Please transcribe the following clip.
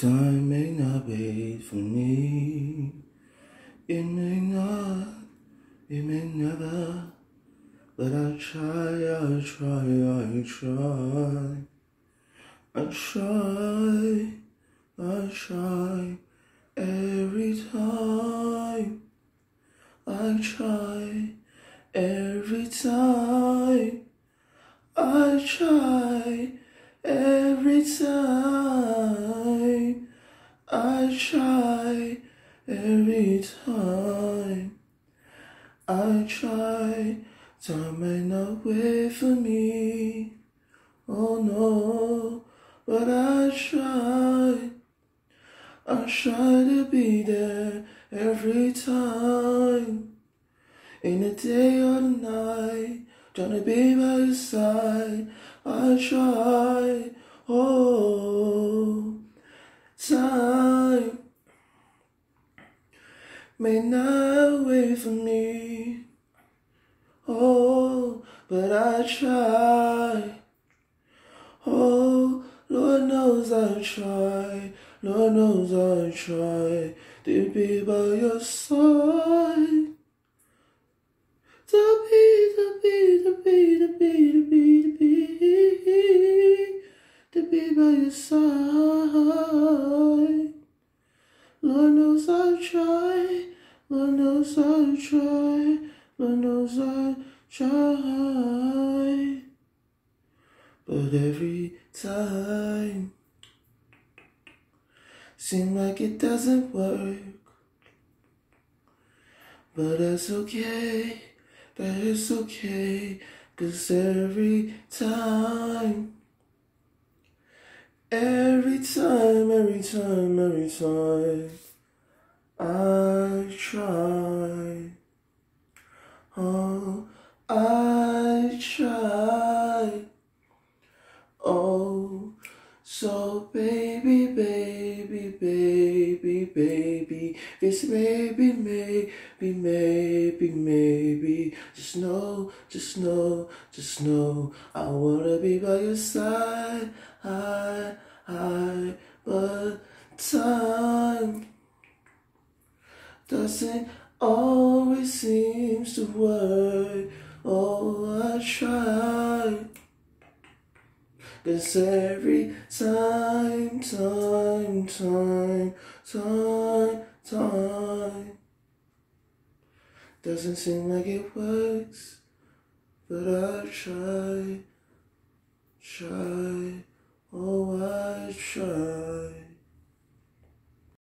Time may not wait for me. It may not, it may never. But I try, I try, I try. I try, I try every time. I try every time. I try every time. I try every time. I try. Time may not wait for me. Oh no, but I try. I try to be there every time. In the day or the night, trying to be by your side. I try. Oh, time may not wait for me. Oh, but I try. Oh, Lord knows I try. Lord knows I try to be by your side. To be, to be, to be, to be, to be, to be, to be by your side. Lord knows I try. Lord knows I try. Lord knows I try. But every time, seems like it doesn't work. But that's okay, that is okay, cause every time, every time, every time, every time, I try. Oh, I try. Oh, so baby, baby, baby, baby, this maybe, maybe, maybe, maybe. Just know, just know, just know, I wanna be by your side. I, I, but time doesn't always seems to work. Oh, I try. Cause every time, time, time, time, time doesn't seem like it works, but I try, try, oh, I try.